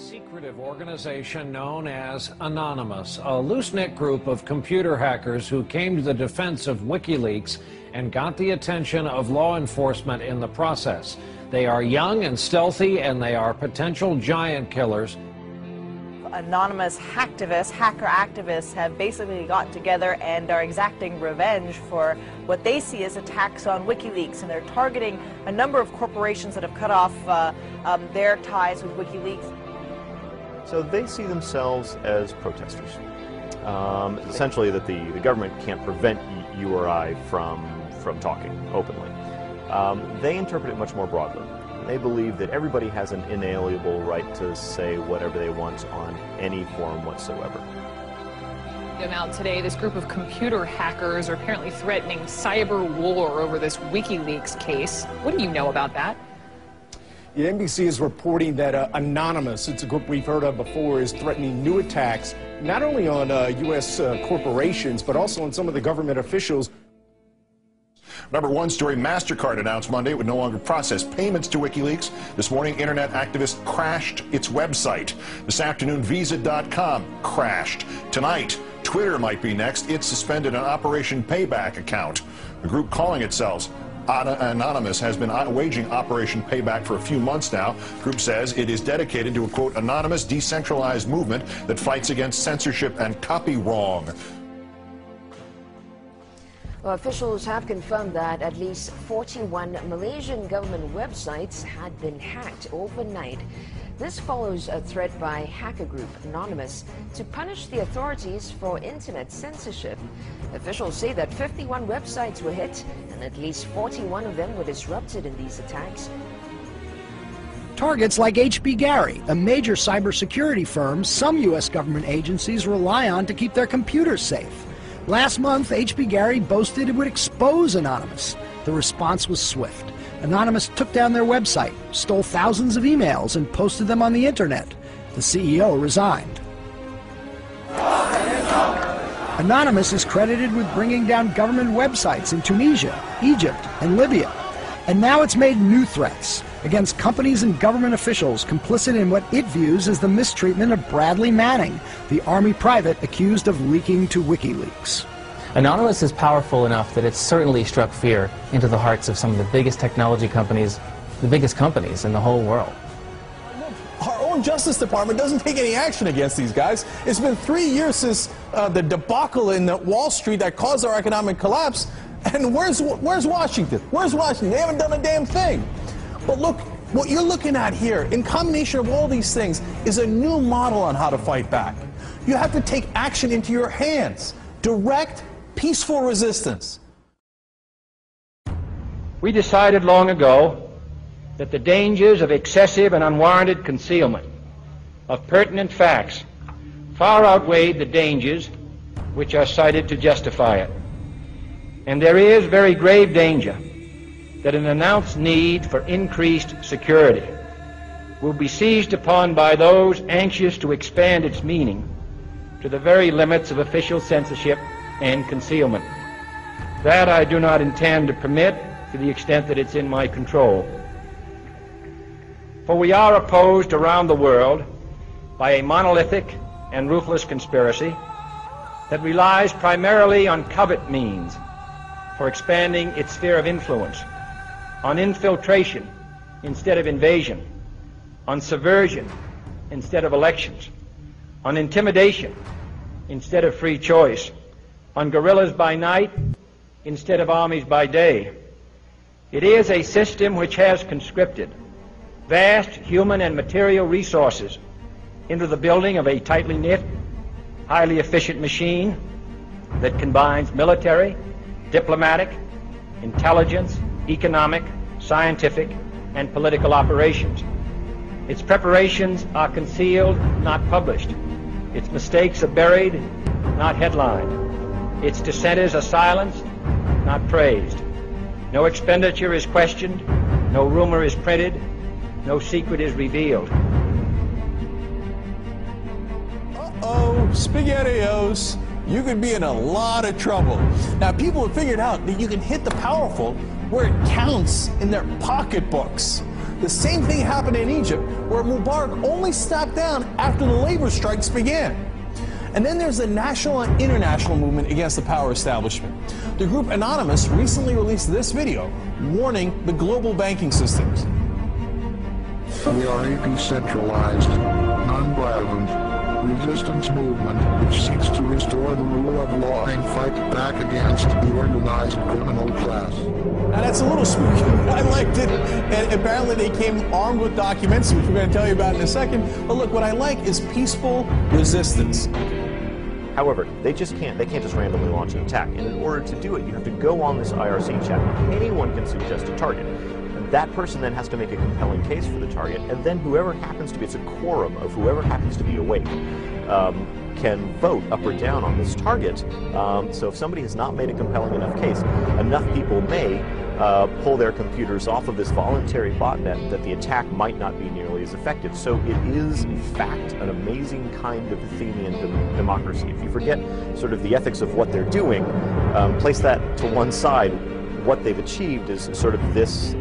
secretive organization known as Anonymous, a loose knit group of computer hackers who came to the defense of WikiLeaks and got the attention of law enforcement in the process. They are young and stealthy, and they are potential giant killers. Anonymous hacktivists, hacker activists, have basically got together and are exacting revenge for what they see as attacks on WikiLeaks. And they're targeting a number of corporations that have cut off uh, um, their ties with WikiLeaks. So they see themselves as protesters. Um, essentially, that the, the government can't prevent you or I from, from talking openly. Um, they interpret it much more broadly. They believe that everybody has an inalienable right to say whatever they want on any forum whatsoever. Now, today, this group of computer hackers are apparently threatening cyber war over this WikiLeaks case. What do you know about that? The NBC is reporting that uh, Anonymous, it's a group we've heard of before, is threatening new attacks not only on uh, U.S. Uh, corporations, but also on some of the government officials Number one story MasterCard announced Monday it would no longer process payments to WikiLeaks. This morning, internet activists crashed its website. This afternoon, Visa.com crashed. Tonight, Twitter might be next. It suspended an Operation Payback account. A group calling itself Anonymous has been waging Operation Payback for a few months now. The group says it is dedicated to a, quote, anonymous, decentralized movement that fights against censorship and copy wrong. Well, officials have confirmed that at least 41 Malaysian government websites had been hacked overnight. This follows a threat by hacker group Anonymous to punish the authorities for internet censorship. Officials say that 51 websites were hit and at least 41 of them were disrupted in these attacks. Targets like HB Gary, a major cybersecurity firm some U.S. government agencies rely on to keep their computers safe. Last month, HB Gary boasted it would expose Anonymous. The response was swift. Anonymous took down their website, stole thousands of emails, and posted them on the internet. The CEO resigned. Anonymous is credited with bringing down government websites in Tunisia, Egypt, and Libya. And now it's made new threats against companies and government officials complicit in what it views as the mistreatment of Bradley Manning, the Army private accused of leaking to WikiLeaks. Anonymous is powerful enough that it's certainly struck fear into the hearts of some of the biggest technology companies, the biggest companies in the whole world. Own Justice Department doesn't take any action against these guys. It's been three years since uh, the debacle in the Wall Street that caused our economic collapse. And where's, where's Washington? Where's Washington? They haven't done a damn thing. But look, what you're looking at here, in combination of all these things, is a new model on how to fight back. You have to take action into your hands. Direct, peaceful resistance. We decided long ago that the dangers of excessive and unwarranted concealment of pertinent facts far outweighed the dangers which are cited to justify it. And there is very grave danger that an announced need for increased security will be seized upon by those anxious to expand its meaning to the very limits of official censorship and concealment. That I do not intend to permit to the extent that it's in my control. For we are opposed around the world by a monolithic and ruthless conspiracy that relies primarily on covert means for expanding its sphere of influence on infiltration instead of invasion, on subversion instead of elections, on intimidation instead of free choice, on guerrillas by night instead of armies by day. It is a system which has conscripted vast human and material resources into the building of a tightly knit, highly efficient machine that combines military, diplomatic, intelligence, economic, scientific, and political operations. Its preparations are concealed, not published. Its mistakes are buried, not headlined. Its dissenters are silenced, not praised. No expenditure is questioned, no rumor is printed, no secret is revealed. Uh-oh, SpaghettiOs you could be in a lot of trouble. Now, people have figured out that you can hit the powerful where it counts in their pocketbooks. The same thing happened in Egypt, where Mubarak only stepped down after the labor strikes began. And then there's the national and international movement against the power establishment. The group Anonymous recently released this video warning the global banking systems. We are a decentralized, non-violent, resistance movement which seeks to restore the rule of law and fight back against the organized criminal class. Now that's a little spooky. I liked it. And apparently they came armed with documents, which we're going to tell you about in a second. But look, what I like is peaceful resistance. However, they just can't they can't just randomly launch an attack. And in order to do it, you have to go on this IRC chat. Anyone can suggest a target. That person then has to make a compelling case for the target, and then whoever happens to be it's a quorum of whoever happens to be awake. Um, can vote up or down on this target. Um, so if somebody has not made a compelling enough case, enough people may uh, pull their computers off of this voluntary botnet that the attack might not be nearly as effective. So it is, in fact, an amazing kind of Athenian dem democracy. If you forget sort of the ethics of what they're doing, um, place that to one side, what they've achieved is sort of this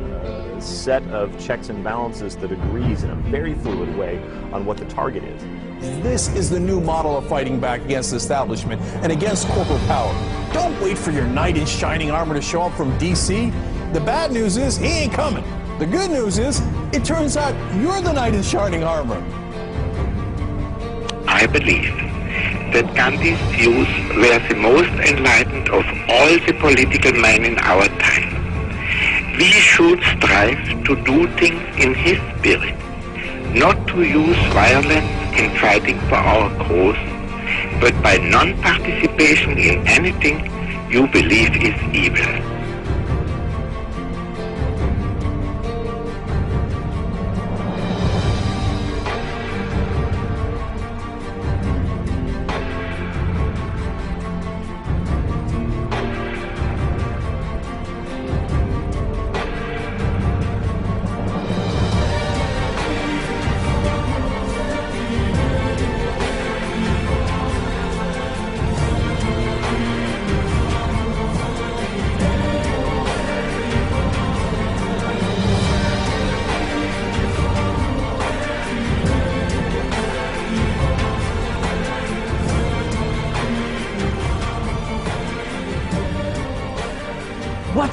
set of checks and balances that agrees in a very fluid way on what the target is. This is the new model of fighting back against the establishment and against corporate power. Don't wait for your knight in shining armor to show up from D.C. The bad news is he ain't coming. The good news is it turns out you're the knight in shining armor. I believe that Gandhi's views were the most enlightened of all the political men in our time. We should strive to do things in his spirit, not to use violence in fighting for our cause, but by non-participation in anything you believe is evil.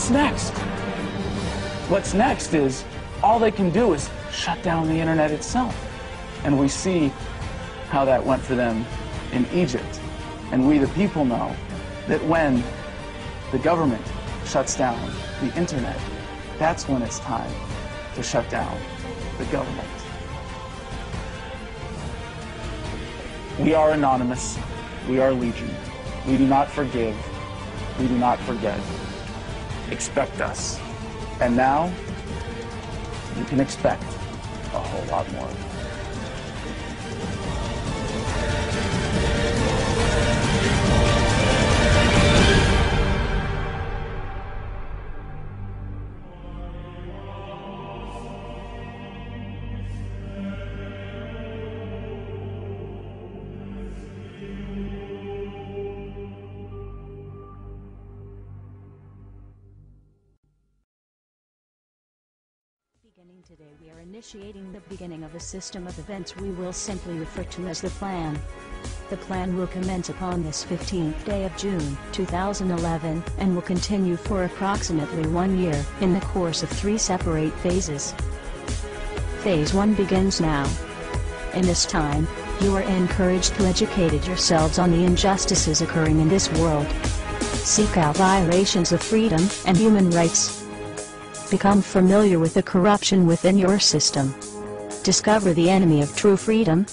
What's next? What's next is all they can do is shut down the internet itself. And we see how that went for them in Egypt. And we, the people, know that when the government shuts down the internet, that's when it's time to shut down the government. We are anonymous. We are legion. We do not forgive. We do not forget. Expect us. And now, you can expect a whole lot more. Beginning today we are initiating the beginning of a system of events we will simply refer to as the plan. The plan will commence upon this 15th day of June 2011 and will continue for approximately one year in the course of three separate phases. Phase 1 begins now. In this time, you are encouraged to educate yourselves on the injustices occurring in this world. Seek out violations of freedom and human rights. Become familiar with the corruption within your system. Discover the enemy of true freedom.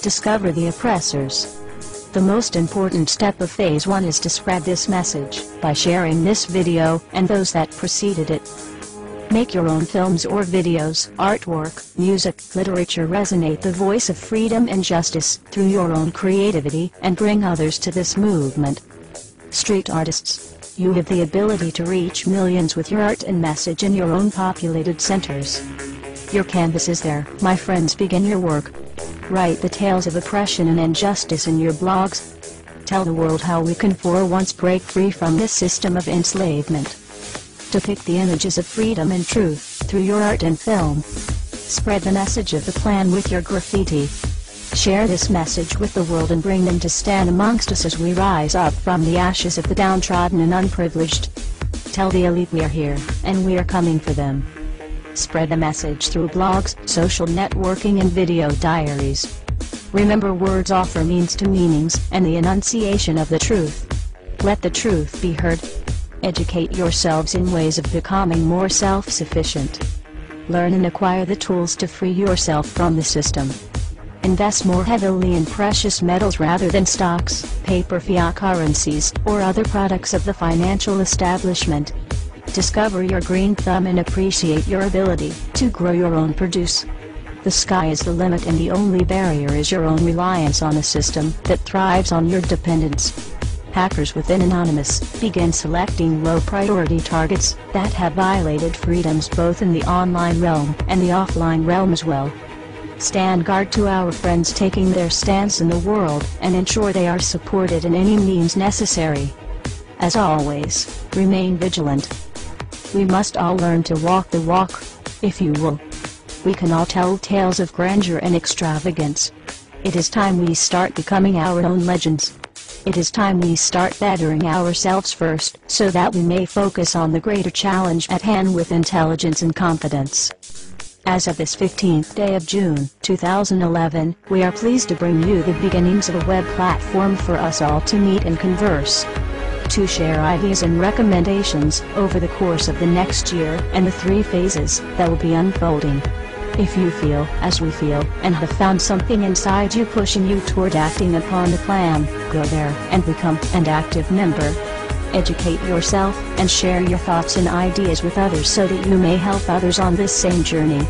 Discover the oppressors. The most important step of Phase 1 is to spread this message by sharing this video and those that preceded it. Make your own films or videos, artwork, music, literature resonate the voice of freedom and justice through your own creativity and bring others to this movement. Street artists, you have the ability to reach millions with your art and message in your own populated centers. Your canvas is there, my friends begin your work. Write the tales of oppression and injustice in your blogs. Tell the world how we can for once break free from this system of enslavement. Depict the images of freedom and truth through your art and film. Spread the message of the plan with your graffiti. Share this message with the world and bring them to stand amongst us as we rise up from the ashes of the downtrodden and unprivileged. Tell the elite we are here, and we are coming for them. Spread the message through blogs, social networking and video diaries. Remember words offer means to meanings and the enunciation of the truth. Let the truth be heard. Educate yourselves in ways of becoming more self-sufficient. Learn and acquire the tools to free yourself from the system. Invest more heavily in precious metals rather than stocks, paper fiat currencies, or other products of the financial establishment. Discover your green thumb and appreciate your ability to grow your own produce. The sky is the limit and the only barrier is your own reliance on a system that thrives on your dependence hackers within Anonymous begin selecting low-priority targets that have violated freedoms both in the online realm and the offline realm as well. Stand guard to our friends taking their stance in the world and ensure they are supported in any means necessary. As always, remain vigilant. We must all learn to walk the walk, if you will. We can all tell tales of grandeur and extravagance. It is time we start becoming our own legends. It is time we start bettering ourselves first, so that we may focus on the greater challenge at hand with intelligence and confidence. As of this 15th day of June, 2011, we are pleased to bring you the beginnings of a web platform for us all to meet and converse. To share ideas and recommendations over the course of the next year and the three phases that will be unfolding. If you feel, as we feel, and have found something inside you pushing you toward acting upon the plan, go there and become an active member. Educate yourself and share your thoughts and ideas with others so that you may help others on this same journey.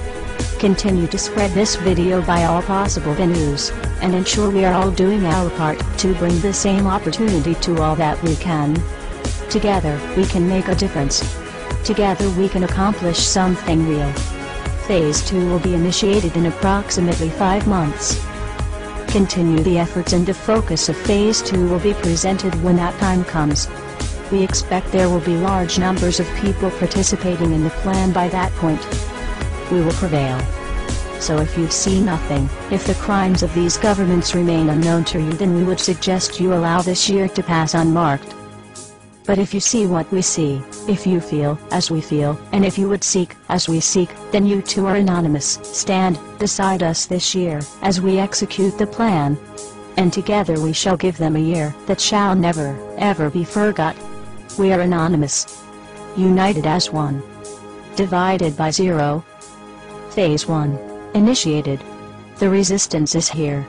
Continue to spread this video by all possible venues, and ensure we are all doing our part to bring the same opportunity to all that we can. Together, we can make a difference. Together we can accomplish something real. Phase 2 will be initiated in approximately 5 months. Continue the efforts and the focus of Phase 2 will be presented when that time comes. We expect there will be large numbers of people participating in the plan by that point. We will prevail. So if you see nothing, if the crimes of these governments remain unknown to you then we would suggest you allow this year to pass unmarked. But if you see what we see, if you feel as we feel, and if you would seek as we seek, then you too are anonymous. Stand beside us this year as we execute the plan. And together we shall give them a year that shall never, ever be forgot. We are anonymous. United as one. Divided by zero. Phase 1. Initiated. The resistance is here.